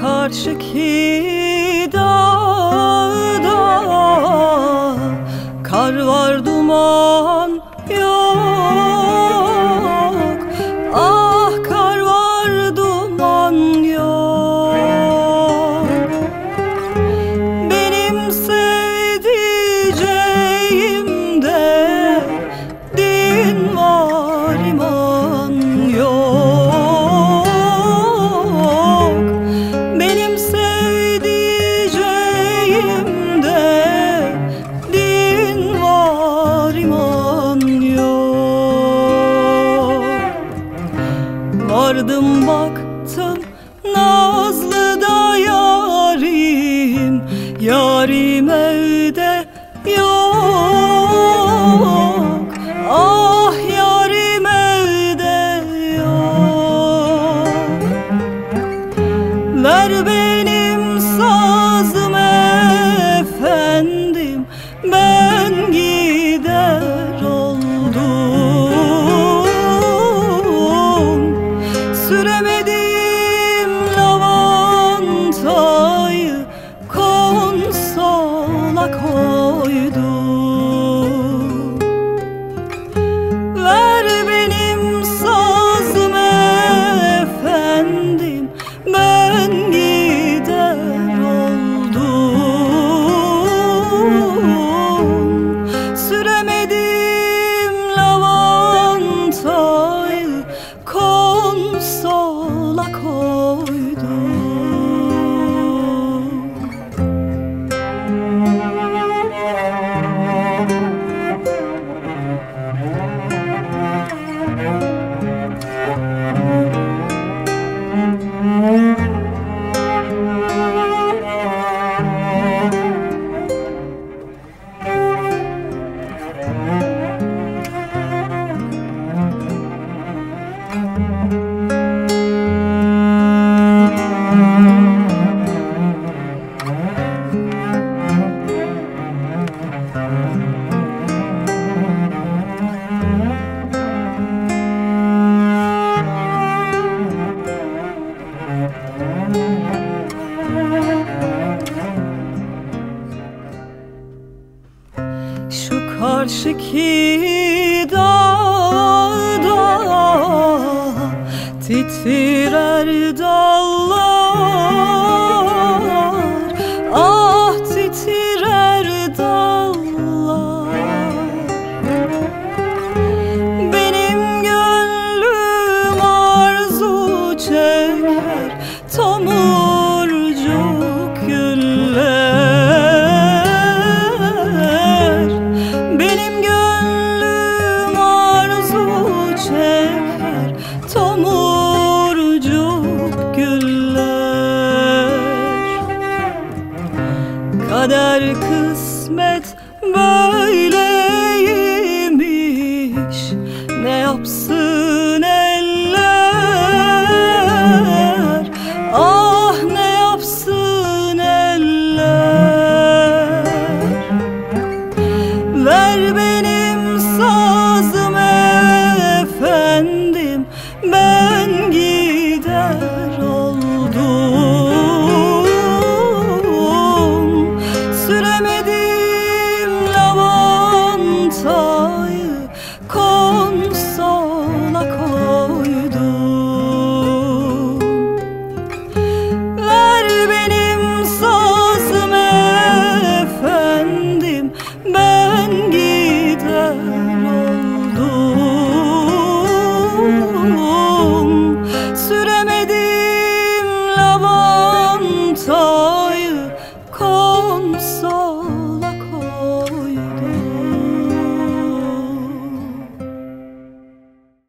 karşıki dağda Kar var duman. Nazlı da yarim, yarim back home. aşık Kader kısmet böyleymiş. Ne yapsın eller? Ah ne yapsın eller? Ver benim sazım efendim Ben gider